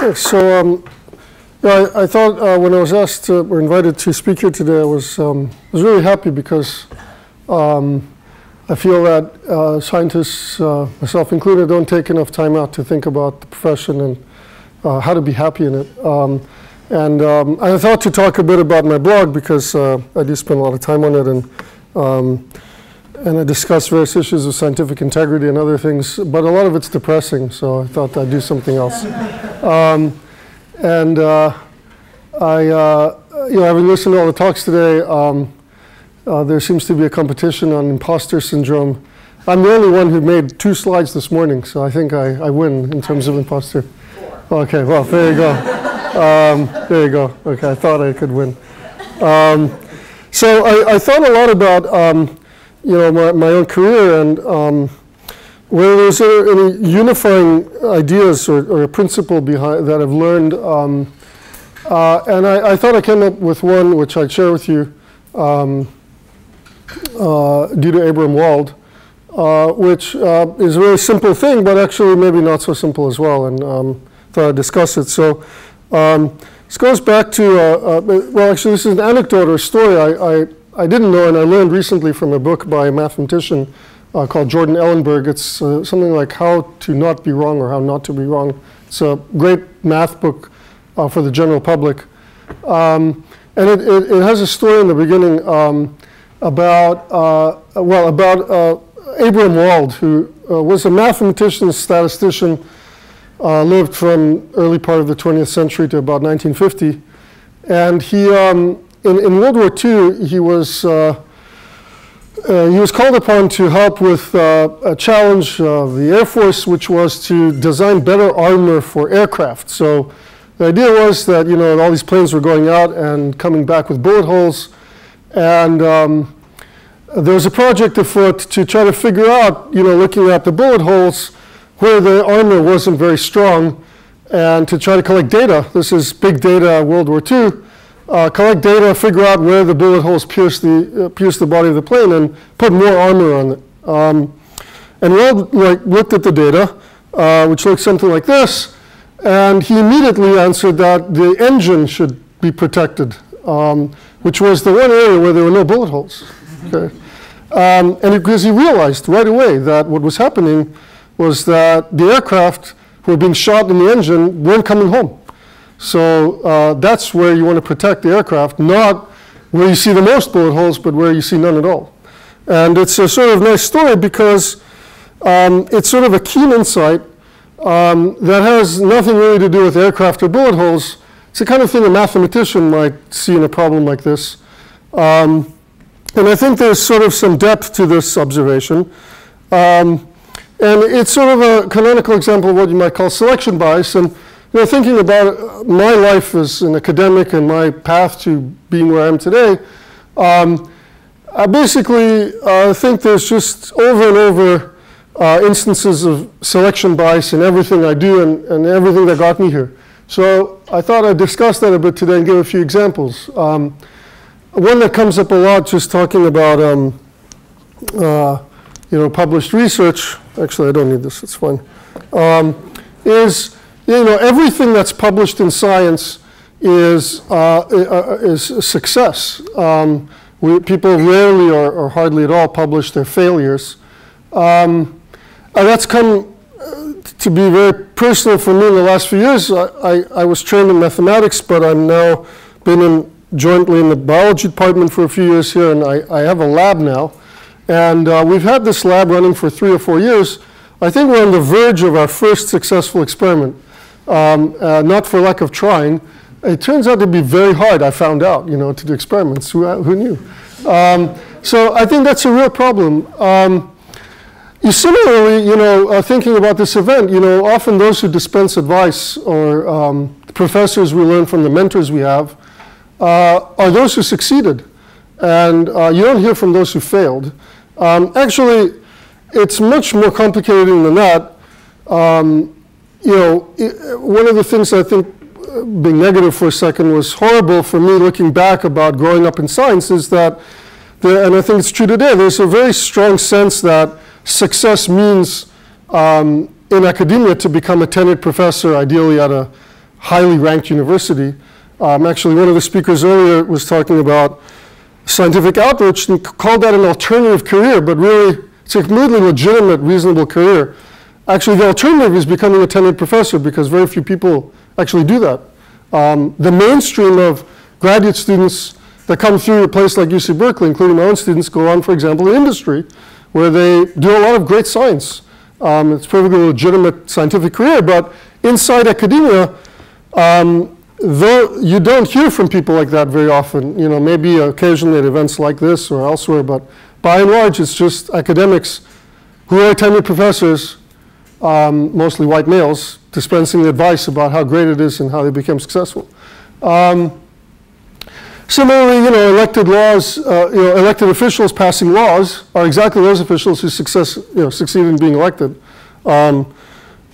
Thanks. So um, yeah, I, I, thought uh, when I was asked or invited to speak here today, I was, um, was really happy because um, I feel that uh, scientists, uh, myself included, don't take enough time out to think about the profession and uh, how to be happy in it. Um, and um, I thought to talk a bit about my blog because uh, I do spend a lot of time on it and um, and I discuss various issues of scientific integrity and other things, but a lot of it's depressing, so I thought I'd do something else. Um, and uh, I, uh, you know, having listened to all the talks today, um, uh, there seems to be a competition on imposter syndrome. I'm the only one who made two slides this morning, so I think I, I win in terms of imposter. Okay, well, there you go. Um, there you go. Okay, I thought I could win. Um, so I, I, thought a lot about um, you know, my, my own career and um, whether there's any unifying ideas or, or, a principle behind that I've learned. Um, uh, and I, I, thought I came up with one which I'd share with you um, uh, due to Abraham Wald, uh, which uh, is a very simple thing, but actually maybe not so simple as well. And um, thought I'd discuss it. So um, this goes back to, uh, uh, well, actually, this is an anecdote or a story I, I I didn't know, and I learned recently from a book by a mathematician uh, called Jordan Ellenberg. It's uh, something like How to Not Be Wrong or How Not to Be Wrong. It's a great math book uh, for the general public. Um, and it, it, it, has a story in the beginning um, about, uh, well, about uh, Abraham Wald, who uh, was a mathematician, statistician, lived from early part of the 20th century to about 1950. And he, um, in, in World War II, he was, uh, uh, he was called upon to help with uh, a challenge of the Air Force, which was to design better armor for aircraft. So the idea was that, you know, all these planes were going out and coming back with bullet holes. And um, there was a project afoot to try to figure out, you know, looking at the bullet holes where the armor wasn't very strong and to try to collect data. This is big data World War II uh, collect data, figure out where the bullet holes pierce the, uh, pierce the body of the plane, and put more armor on it. Um, and Wald like, looked at the data, uh, which looked something like this, and he immediately answered that the engine should be protected, um, which was the one area where there were no bullet holes. Okay? Um, and because he realized right away that what was happening was that the aircraft who were being shot in the engine weren't coming home. So uh, that's where you want to protect the aircraft, not where you see the most bullet holes, but where you see none at all. And it's a sort of nice story because um, it's sort of a keen insight um, that has nothing really to do with aircraft or bullet holes. It's the kind of thing a mathematician might see in a problem like this. Um, and I think there's sort of some depth to this observation. Um, and it's sort of a canonical example of what you might call selection bias. And you know, thinking about my life as an academic and my path to being where I am today, um, I basically uh, think there's just over and over uh, instances of selection bias in everything I do and, and, everything that got me here. So I thought I'd discuss that a bit today and give a few examples. Um, one that comes up a lot, just talking about um, uh, you know published research. Actually, I don't need this. It's fine. Um, is you know, everything that's published in science is, uh, uh, is a success. Um, we, people rarely or, or, hardly at all publish their failures. Um, that's come uh, to be very personal for me in the last few years. I, I, I, was trained in mathematics, but I'm now been in, jointly in the biology department for a few years here, and I, I have a lab now. And uh, we've had this lab running for three or four years. I think we're on the verge of our first successful experiment um, uh, not for lack of trying. It turns out to be very hard, I found out, you know, to do experiments. Who, who knew? Um, so I think that's a real problem. Um, you similarly, you know, uh, thinking about this event, you know, often those who dispense advice or um, professors we learn from the mentors we have uh, are those who succeeded. And uh, you don't hear from those who failed. Um, actually, it's much more complicated than that. Um, you know, one of the things I think, uh, being negative for a second, was horrible for me looking back about growing up in science is that, and I think it's true today, there's a very strong sense that success means um, in academia to become a tenured professor, ideally at a highly ranked university. Um, actually, one of the speakers earlier was talking about scientific outreach and called that an alternative career, but really it's a completely legitimate, reasonable career. Actually, the alternative is becoming a tenured professor because very few people actually do that. Um, the mainstream of graduate students that come through a place like UC Berkeley, including my own students, go on, for example, in industry, where they do a lot of great science. Um, it's perfectly legitimate scientific career, but inside academia, um, though you don't hear from people like that very often, you know, maybe occasionally at events like this or elsewhere, but by and large, it's just academics who are tenured professors, um, mostly white males, dispensing advice about how great it is and how they become successful. Um, similarly, you know, elected laws, uh, you know, elected officials passing laws are exactly those officials who success, you know, succeed in being elected. Um,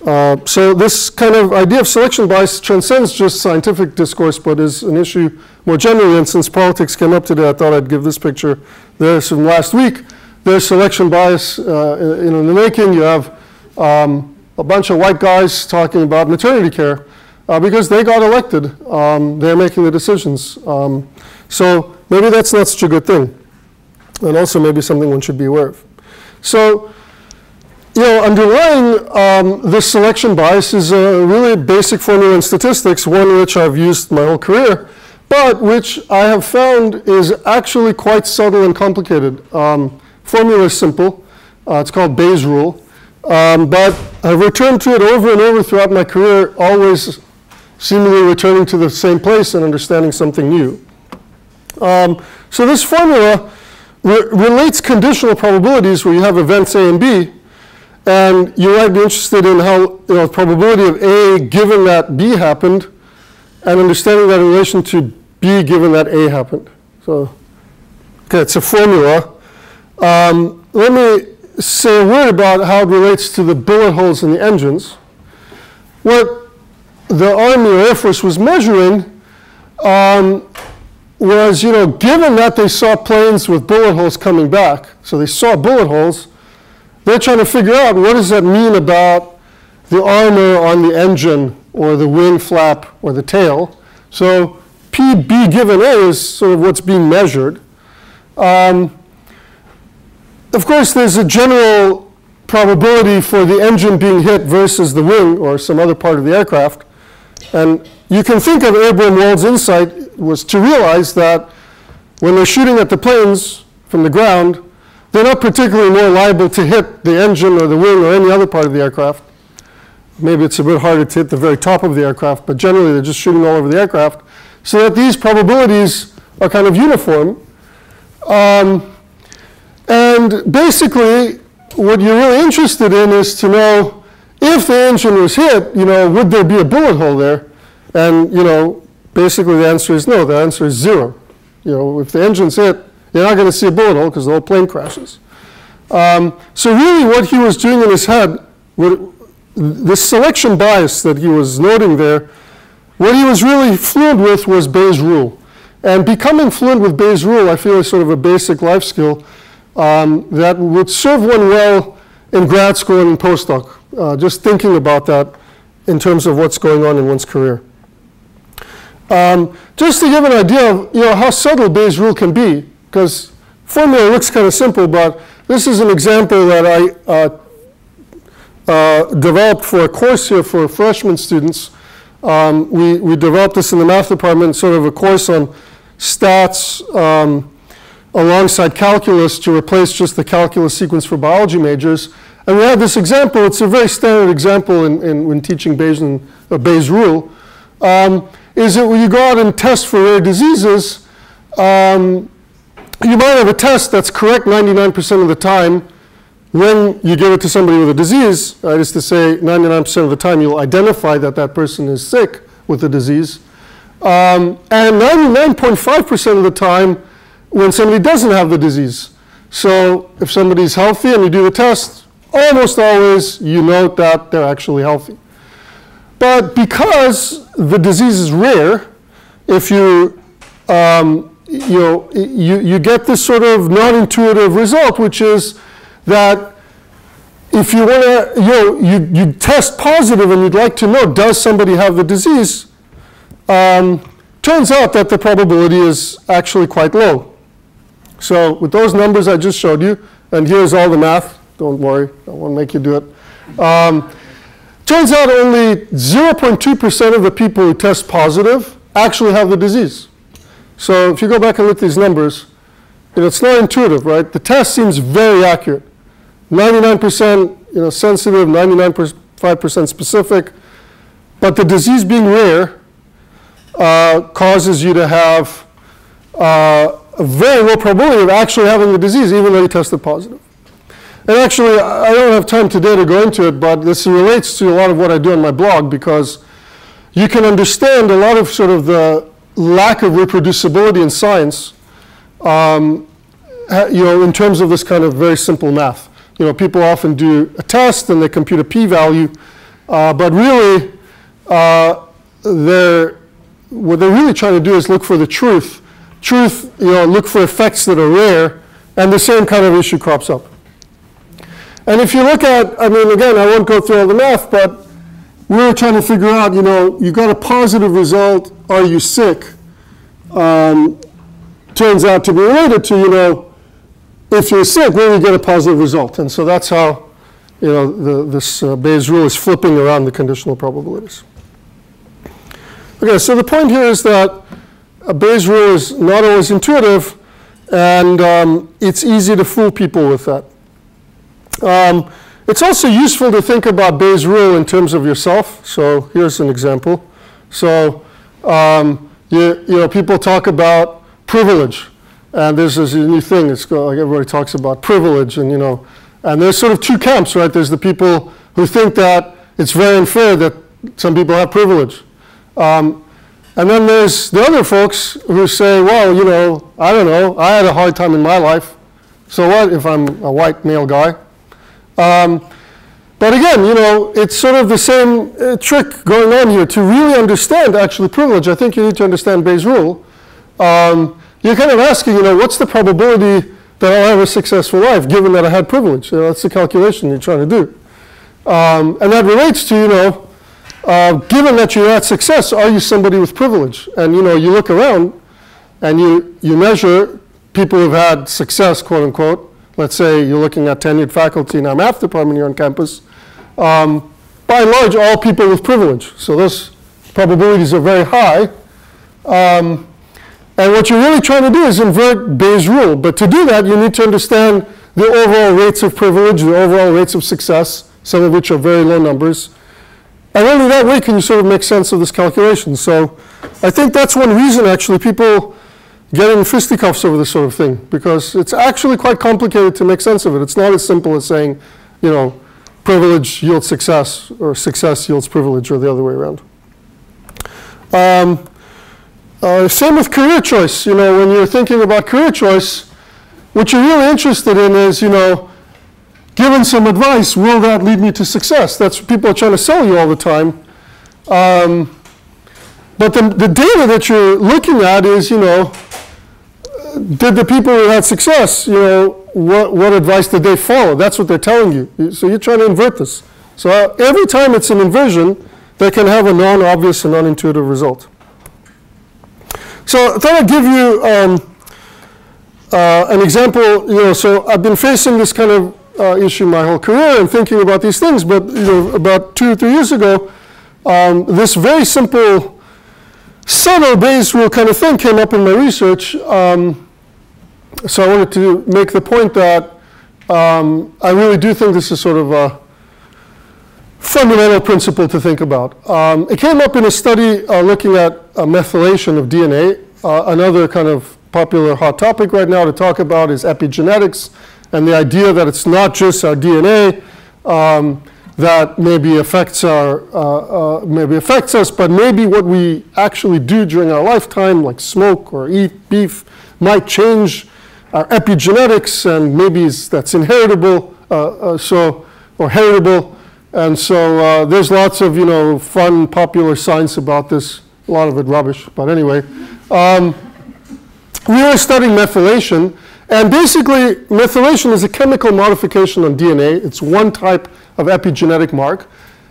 uh, so this kind of idea of selection bias transcends just scientific discourse, but is an issue more generally. And since politics came up today, I thought I'd give this picture. There's from last week. There's selection bias uh, in, in, the making. You have um, a bunch of white guys talking about maternity care uh, because they got elected. Um, they're making the decisions. Um, so maybe that's not such a good thing. And also maybe something one should be aware of. So you know, underlying um, this selection bias is a really basic formula in statistics, one which I've used my whole career, but which I have found is actually quite subtle and complicated. Um, formula is simple. Uh, it's called Bayes' rule. Um, but I've returned to it over and over throughout my career, always seemingly returning to the same place and understanding something new. Um, so this formula re relates conditional probabilities where you have events A and B and you might be interested in how, you know, probability of A given that B happened, and understanding that in relation to B given that A happened. So, okay, it's a formula. Um, let me say a word about how it relates to the bullet holes in the engines. What the Army or Air Force was measuring um, was, you know, given that they saw planes with bullet holes coming back, so they saw bullet holes, they're trying to figure out what does that mean about the armor on the engine or the wing flap or the tail. So PB given A is sort of what's being measured. Um, of course, there's a general probability for the engine being hit versus the wing or some other part of the aircraft. And you can think of Abraham Wald's insight was to realize that when they're shooting at the planes from the ground, they're not particularly more liable to hit the engine or the wing or any other part of the aircraft. Maybe it's a bit harder to hit the very top of the aircraft, but generally they're just shooting all over the aircraft. So that these probabilities are kind of uniform. Um, and basically, what you're really interested in is to know if the engine was hit, you know, would there be a bullet hole there? And, you know, basically the answer is no. The answer is zero. You know, if the engine's hit, you're not going to see a bullet hole because the whole plane crashes. Um, so really what he was doing in his head, this selection bias that he was noting there, what he was really fluent with was Bayes' rule. And becoming fluent with Bayes' rule, I feel is sort of a basic life skill um, that would serve one well in grad school and postdoc, uh, just thinking about that in terms of what's going on in one's career. Um, just to give an idea of you know, how subtle Bayes' rule can be, because formula looks kind of simple, but this is an example that I uh, uh, developed for a course here for freshman students. Um, we, we developed this in the math department, sort of a course on stats um, alongside calculus to replace just the calculus sequence for biology majors. And we have this example. It's a very standard example in, in when teaching uh, Bayes' rule. Um, is that when you go out and test for rare diseases, um, you might have a test that's correct 99% of the time when you give it to somebody with a disease, that is to say 99% of the time you'll identify that that person is sick with the disease. Um, and 99.5% of the time when somebody doesn't have the disease. So if somebody's healthy and you do the test, almost always you note that they're actually healthy. But because the disease is rare, if you um, you know, you, you get this sort of non-intuitive result, which is that if you want to, you know, you, you test positive and you'd like to know, does somebody have the disease? um, turns out that the probability is actually quite low. So with those numbers I just showed you, and here's all the math, don't worry, I won't make you do it. Um, turns out only 0.2% of the people who test positive actually have the disease. So if you go back and look at these numbers, you know, it's not intuitive, right? The test seems very accurate. 99% you know, sensitive, 99.5% specific, but the disease being rare uh, causes you to have uh, a very low probability of actually having the disease, even though you tested positive. And actually, I don't have time today to go into it, but this relates to a lot of what I do on my blog because you can understand a lot of sort of the lack of reproducibility in science, um, you know, in terms of this kind of very simple math. You know, people often do a test and they compute a p-value, uh, but really, uh, they're, what they're really trying to do is look for the truth. Truth, you know, look for effects that are rare, and the same kind of issue crops up. And if you look at, I mean, again, I won't go through all the math, but we're trying to figure out, you know, you got a positive result, are you sick? Um, turns out to be related to, you know, if you're sick, will you get a positive result? And so that's how, you know, the, this uh, Bayes rule is flipping around the conditional probabilities. Okay, so the point here is that a Bayes rule is not always intuitive, and um, it's easy to fool people with that. Um, it's also useful to think about Bayes' rule in terms of yourself. So here's an example. So um, you, you know, people talk about privilege. And this new thing, it's like everybody talks about privilege and, you know, and there's sort of two camps, right? There's the people who think that it's very unfair that some people have privilege. Um, and then there's the other folks who say, well, you know, I don't know, I had a hard time in my life. So what if I'm a white male guy? Um, but again, you know, it's sort of the same uh, trick going on here. To really understand actually privilege, I think you need to understand Bayes' rule. Um, you're kind of asking, you know, what's the probability that I'll have a successful life given that I had privilege? You know, that's the calculation you're trying to do. Um, and that relates to, you know, uh, given that you're at success, are you somebody with privilege? And, you know, you look around and you, you measure people who've had success, quote unquote, let's say you're looking at tenured faculty in our math department here on campus, um, by and large, all people with privilege. So those probabilities are very high. Um, and what you're really trying to do is invert Bayes' rule. But to do that, you need to understand the overall rates of privilege, the overall rates of success, some of which are very low numbers. And only that way can you sort of make sense of this calculation. So I think that's one reason, actually, people get in fisticuffs over this sort of thing because it's actually quite complicated to make sense of it. It's not as simple as saying, you know, privilege yields success or success yields privilege or the other way around. Um, uh, same with career choice. You know, when you're thinking about career choice, what you're really interested in is, you know, given some advice, will that lead me to success? That's what people are trying to sell you all the time. Um, but the, the data that you're looking at is, you know, did the people who had success, you know, what, what advice did they follow? That's what they're telling you. So you're trying to invert this. So uh, every time it's an inversion, they can have a non-obvious and non-intuitive result. So I thought I'd give you um, uh, an example. You know, so I've been facing this kind of uh, issue my whole career and thinking about these things. But you know, about two or three years ago, um, this very simple subtle Bayes rule kind of thing came up in my research. Um, so I wanted to make the point that um, I really do think this is sort of a fundamental principle to think about. Um, it came up in a study uh, looking at uh, methylation of DNA. Uh, another kind of popular hot topic right now to talk about is epigenetics and the idea that it's not just our DNA um, that maybe affects our uh, uh, maybe affects us, but maybe what we actually do during our lifetime, like smoke or eat beef, might change our epigenetics, and maybe that's inheritable, uh, uh, so or heritable. And so uh, there's lots of you know fun, popular science about this. A lot of it rubbish, but anyway. Um, we are studying methylation, and basically methylation is a chemical modification on DNA. It's one type of epigenetic mark,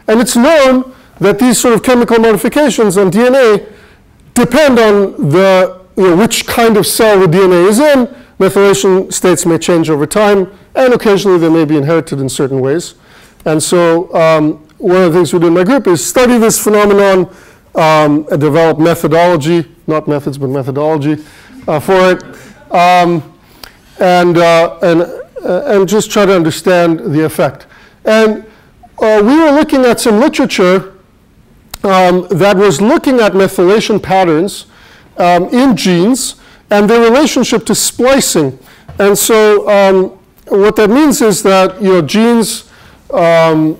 and it's known that these sort of chemical modifications on DNA depend on the, you know, which kind of cell the DNA is in. Methylation states may change over time, and occasionally they may be inherited in certain ways. And so um, one of the things we do in my group is study this phenomenon um, and develop methodology, not methods, but methodology uh, for it, um, and, uh, and, uh, and just try to understand the effect. And uh, we were looking at some literature um, that was looking at methylation patterns um, in genes and their relationship to splicing. And so um, what that means is that you know, genes um,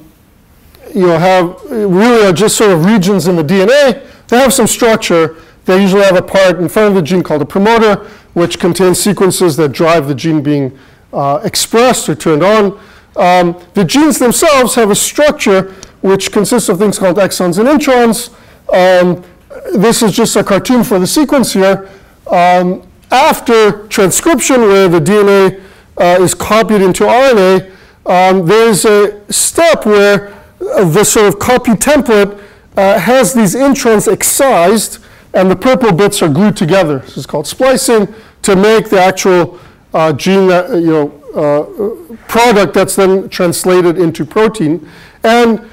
you know, have really are just sort of regions in the DNA. They have some structure. They usually have a part in front of the gene called a promoter, which contains sequences that drive the gene being uh, expressed or turned on. Um, the genes themselves have a structure which consists of things called exons and introns. Um, this is just a cartoon for the sequence here. Um, after transcription, where the DNA uh, is copied into RNA, um, there's a step where uh, the sort of copy template uh, has these introns excised, and the purple bits are glued together. This is called splicing to make the actual uh, gene, that, you know, uh, product that's then translated into protein. And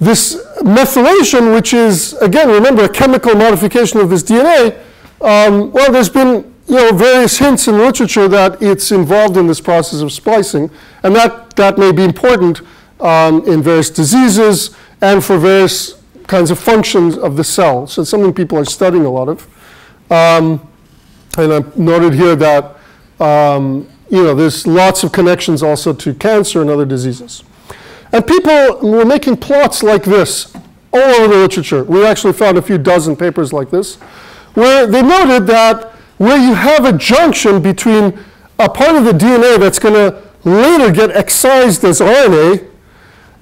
this methylation, which is, again, remember, a chemical modification of this DNA, um, well, there's been you know, various hints in literature that it's involved in this process of splicing, and that, that may be important um, in various diseases and for various kinds of functions of the cell. So it's something people are studying a lot of. Um, and I've noted here that um, you know, there's lots of connections also to cancer and other diseases. And people were making plots like this all over the literature. We actually found a few dozen papers like this, where they noted that where you have a junction between a part of the DNA that's going to later get excised as RNA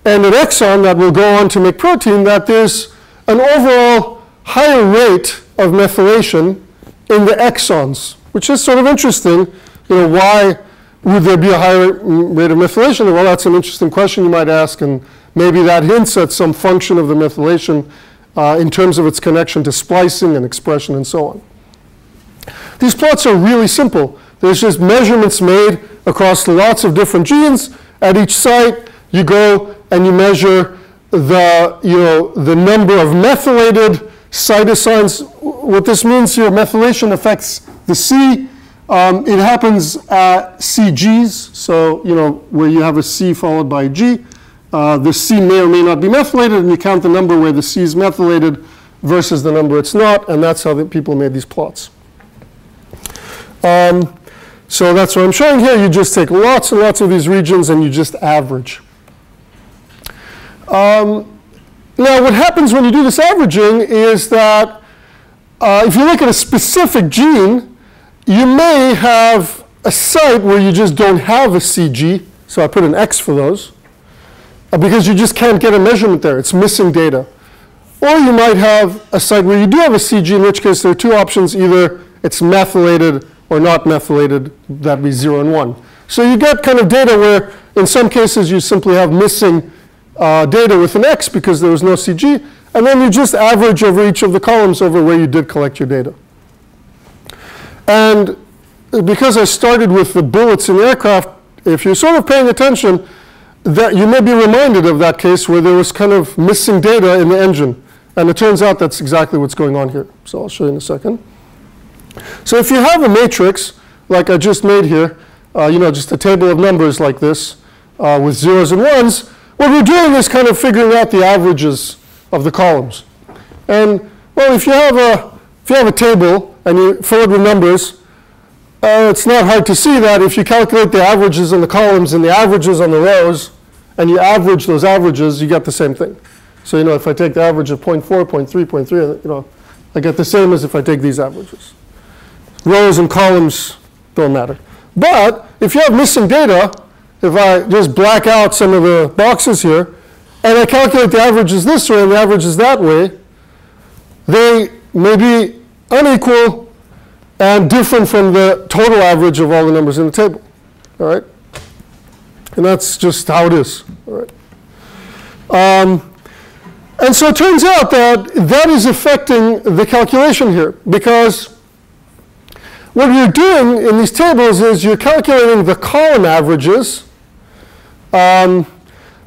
and an exon that will go on to make protein, that there's an overall higher rate of methylation in the exons, which is sort of interesting. You know, why would there be a higher rate of methylation? Well, that's an interesting question you might ask, and maybe that hints at some function of the methylation uh, in terms of its connection to splicing and expression and so on. These plots are really simple. There's just measurements made across lots of different genes. At each site, you go and you measure the, you know, the number of methylated cytosines. What this means here, methylation affects the C. Um, it happens at CGs, so you know where you have a C followed by a G. Uh, the C may or may not be methylated, and you count the number where the C is methylated versus the number it's not, and that's how the people made these plots. Um, so that's what I'm showing here. You just take lots and lots of these regions and you just average. Um, now, what happens when you do this averaging is that uh, if you look at a specific gene, you may have a site where you just don't have a CG. So I put an X for those uh, because you just can't get a measurement there. It's missing data. Or you might have a site where you do have a CG, in which case there are two options. Either it's methylated or not methylated, that'd be 0 and 1. So you get kind of data where in some cases you simply have missing uh, data with an X because there was no CG, and then you just average over each of the columns over where you did collect your data. And because I started with the bullets in the aircraft, if you're sort of paying attention, that you may be reminded of that case where there was kind of missing data in the engine. And it turns out that's exactly what's going on here. So I'll show you in a second. So if you have a matrix, like I just made here, uh, you know, just a table of numbers like this uh, with zeros and ones, what we're doing is kind of figuring out the averages of the columns. And, well, if you have a, if you have a table and you fill it with numbers, uh, it's not hard to see that if you calculate the averages in the columns and the averages on the rows, and you average those averages, you get the same thing. So, you know, if I take the average of 0 0.4, 0 0.3, 0 0.3, you know, I get the same as if I take these averages rows and columns don't matter. But if you have missing data, if I just black out some of the boxes here, and I calculate the averages this way and the averages that way, they may be unequal and different from the total average of all the numbers in the table. All right? And that's just how it is. All right? Um, And so it turns out that that is affecting the calculation here because what you're doing in these tables is you're calculating the column averages, um,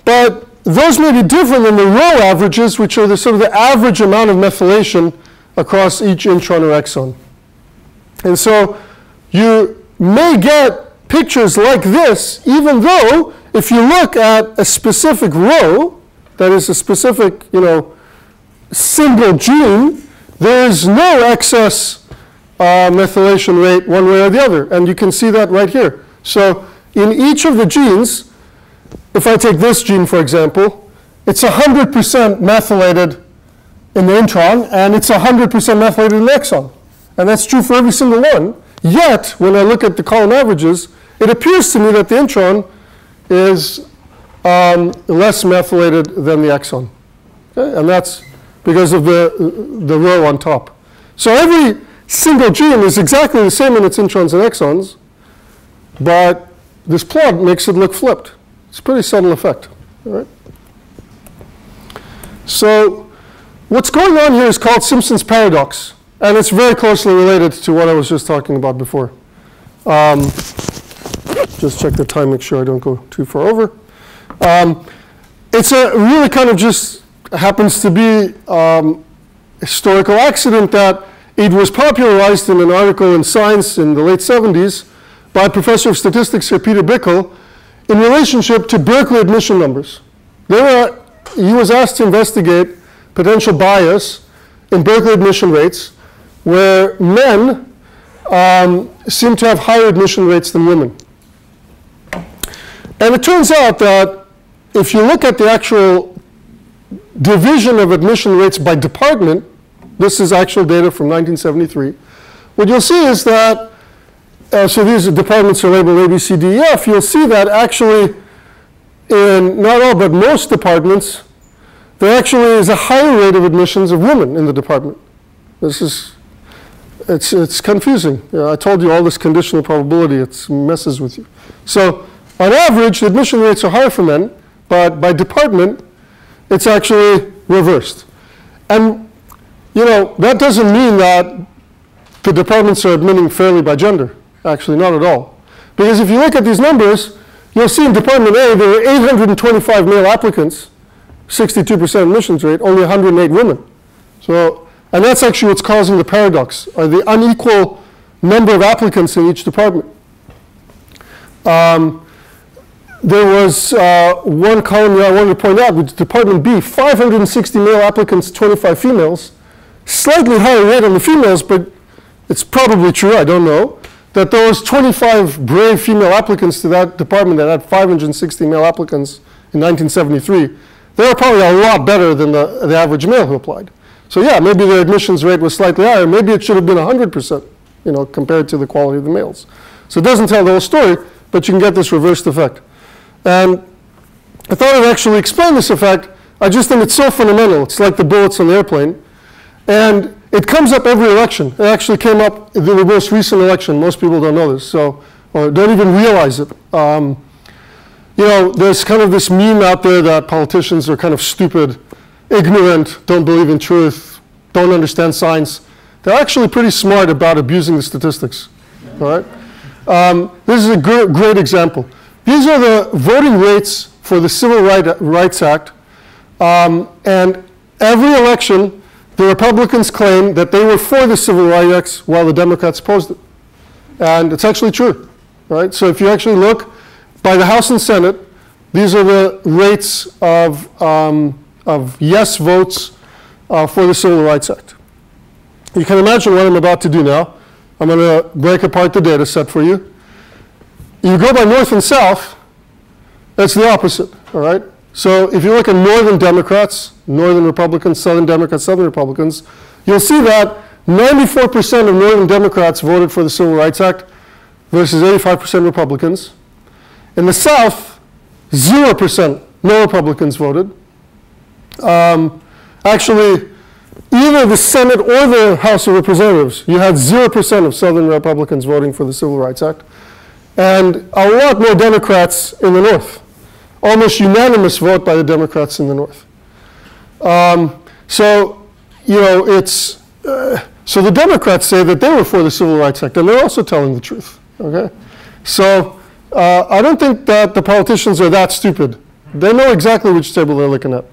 but those may be different than the row averages, which are the sort of the average amount of methylation across each intron or exon. And so you may get pictures like this, even though if you look at a specific row, that is a specific, you know, single gene, there is no excess uh, methylation rate one way or the other. And you can see that right here. So in each of the genes, if I take this gene, for example, it's 100% methylated in the intron, and it's 100% methylated in the exon. And that's true for every single one. Yet, when I look at the column averages, it appears to me that the intron is um, less methylated than the exon. Okay? And that's because of the, the row on top. So every single gene is exactly the same in its introns and exons, but this plot makes it look flipped. It's a pretty subtle effect. All right? So what's going on here is called Simpson's paradox, and it's very closely related to what I was just talking about before. Um, just check the time, make sure I don't go too far over. Um, it's a really kind of just happens to be um, historical accident that it was popularized in an article in Science in the late 70s by a professor of statistics here, Peter Bickel, in relationship to Berkeley admission numbers. There Were, he was asked to investigate potential bias in Berkeley admission rates where men um, seem to have higher admission rates than women. And it turns out that if you look at the actual division of admission rates by department, this is actual data from 1973, what you'll see is that, uh, so these departments are labeled A, B, C, D, E, F, you'll see that actually in not all but most departments, there actually is a higher rate of admissions of women in the department. This is, it's, it's confusing. I told you all this conditional probability, it messes with you. So on average, the admission rates are higher for men, but by department, it's actually reversed. And, you know, that doesn't mean that the departments are admitting fairly by gender. Actually, not at all. Because if you look at these numbers, you'll see in Department A, there were 825 male applicants, 62% admissions rate, only 108 women. So, and that's actually what's causing the paradox, or the unequal number of applicants in each department. Um, there was uh, one column that I wanted to point out, which is Department B, 560 male applicants, 25 females. Slightly higher rate on the females, but it's probably true, I don't know, that those 25 brave female applicants to that department that had 560 male applicants in 1973, they were probably a lot better than the, the average male who applied. So yeah, maybe their admissions rate was slightly higher. Maybe it should have been 100%, you know, compared to the quality of the males. So it doesn't tell the whole story, but you can get this reversed effect. And I thought I'd actually explain this effect. I just think it's so fundamental. It's like the bullets on the airplane. And it comes up every election. It actually came up in the most recent election. Most people don't know this, so or don't even realize it. Um, you know, there's kind of this meme out there that politicians are kind of stupid, ignorant, don't believe in truth, don't understand science. They're actually pretty smart about abusing the statistics. All right? Um, this is a gr great example. These are the voting rates for the Civil Rights Act. Um, and every election, the Republicans claim that they were for the Civil Rights Act while the Democrats opposed it. And it's actually true, right? So if you actually look by the House and Senate, these are the rates of, um, of yes votes uh, for the Civil Rights Act. You can imagine what I'm about to do now. I'm going to break apart the data set for you. You go by north and south, that's the opposite, all right? So if you look at northern Democrats, northern Republicans, southern Democrats, southern Republicans, you'll see that 94% of northern Democrats voted for the Civil Rights Act versus 85% Republicans. In the South, 0%, no Republicans voted. Um, actually, either the Senate or the House of Representatives, you had 0% of Southern Republicans voting for the Civil Rights Act and a lot more Democrats in the North. Almost unanimous vote by the Democrats in the North. Um, so, you know, it's, uh, so the Democrats say that they were for the Civil Rights Act, and they're also telling the truth, okay? So uh, I don't think that the politicians are that stupid. They know exactly which table they're looking at.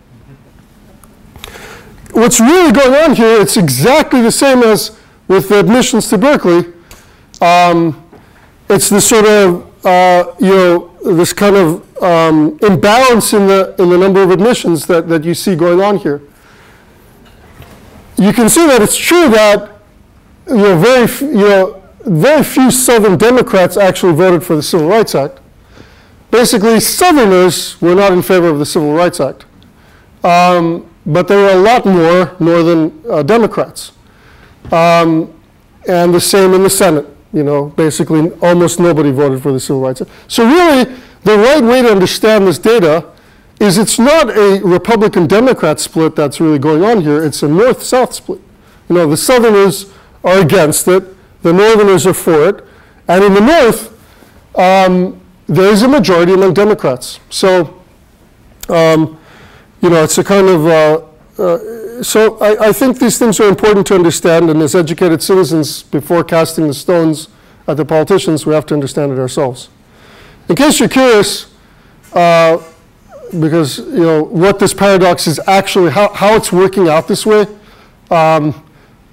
What's really going on here, it's exactly the same as with the admissions to Berkeley. Um, it's the sort of, uh, you know, this kind of um, imbalance in the, in the number of admissions that, that you see going on here. You can see that it's true that you know, very, you know, very few Southern Democrats actually voted for the Civil Rights Act. Basically, Southerners were not in favor of the Civil Rights Act. Um, but there were a lot more Northern uh, Democrats. Um, and the same in the Senate. You know, basically almost nobody voted for the Civil Rights Act. So really, the right way to understand this data is it's not a Republican-Democrat split that's really going on here. It's a North-South split. You know, the Southerners are against it. The Northerners are for it. And in the North, um, there is a majority among Democrats. So, um, you know, it's a kind of, uh, uh, so I, I, think these things are important to understand, and as educated citizens, before casting the stones at the politicians, we have to understand it ourselves. In case you're curious, uh, because, you know, what this paradox is actually, how, how it's working out this way, um,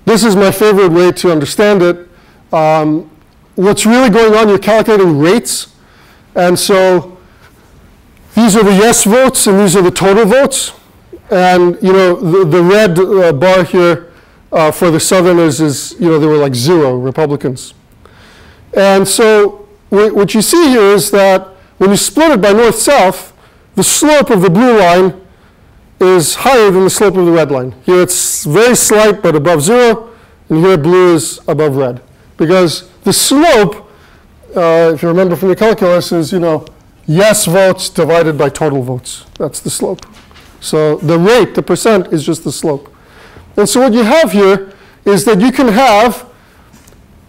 this is my favorite way to understand it. Um, what's really going on, you're calculating rates, and so these are the yes votes and these are the total votes. And, you know, the, the red uh, bar here uh, for the Southerners is, you know, there were like zero Republicans. And so what you see here is that when you split it by north-south, the slope of the blue line is higher than the slope of the red line. Here it's very slight but above zero, and here blue is above red. Because the slope, uh, if you remember from the calculus, is, you know, yes votes divided by total votes. That's the slope. So the rate, the percent, is just the slope. And so what you have here is that you can have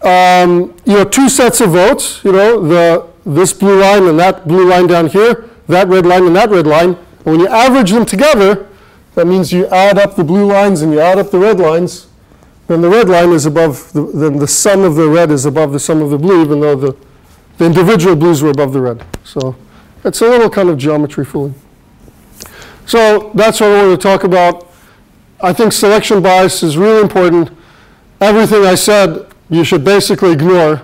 um, you know, two sets of votes, you know, the, this blue line and that blue line down here, that red line and that red line. And when you average them together, that means you add up the blue lines and you add up the red lines, then the red line is above, the, then the sum of the red is above the sum of the blue, even though the, the individual blues were above the red. So it's a little kind of geometry fooling. So that's what I want to talk about. I think selection bias is really important. Everything I said, you should basically ignore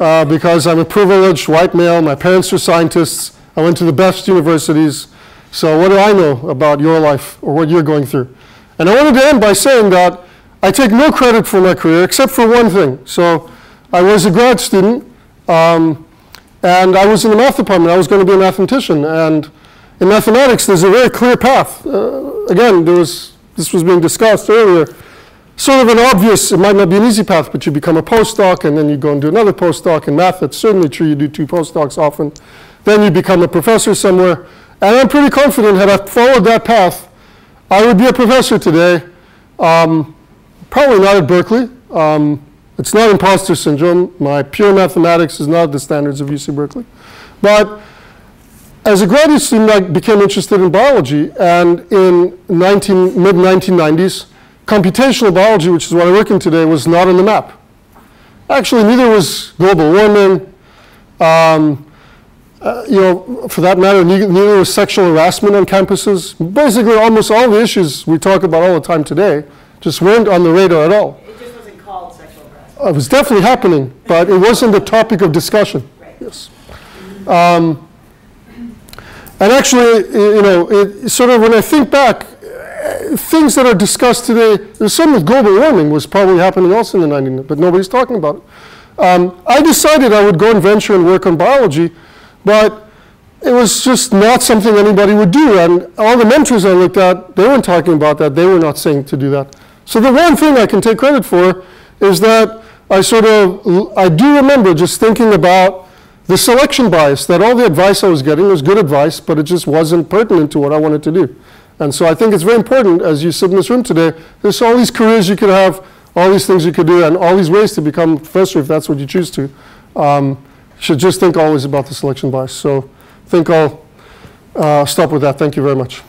uh, because I'm a privileged white male. My parents are scientists. I went to the best universities. So what do I know about your life or what you're going through? And I wanted to end by saying that I take no credit for my career except for one thing. So I was a grad student. Um, and I was in the math department. I was going to be a mathematician. And in mathematics, there's a very clear path. Uh, again, there was, this was being discussed earlier. Sort of an obvious, it might not be an easy path, but you become a postdoc and then you go and do another postdoc. In math, it's certainly true you do two postdocs often. Then you become a professor somewhere. And I'm pretty confident had I followed that path, I would be a professor today. Um, probably not at Berkeley. Um, it's not imposter syndrome. My pure mathematics is not the standards of UC Berkeley. But as a graduate student, I became interested in biology. And in mid-1990s, computational biology, which is what I work in today, was not on the map. Actually, neither was global warming. Um, uh, you know, for that matter, neither, neither was sexual harassment on campuses. Basically, almost all the issues we talk about all the time today just weren't on the radar at all. It just wasn't called sexual harassment. It was definitely happening, but it wasn't the topic of discussion. Right. Yes. Um, and actually, you know, it, sort of when I think back, uh, things that are discussed today, there's some with global warming was probably happening also in the 90s, but nobody's talking about it. Um, I decided I would go and venture and work on biology, but it was just not something anybody would do. And all the mentors I looked at, they weren't talking about that. They were not saying to do that. So the one thing I can take credit for is that I sort of, I do remember just thinking about the selection bias, that all the advice I was getting was good advice, but it just wasn't pertinent to what I wanted to do. And so I think it's very important as you sit in this room today, there's all these careers you could have, all these things you could do, and all these ways to become a professor if that's what you choose to. Um, should just think always about the selection bias. So I think I'll uh, stop with that. Thank you very much.